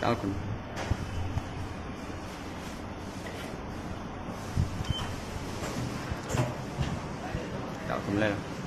Alcon. Đạo cầm lên.